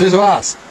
This was.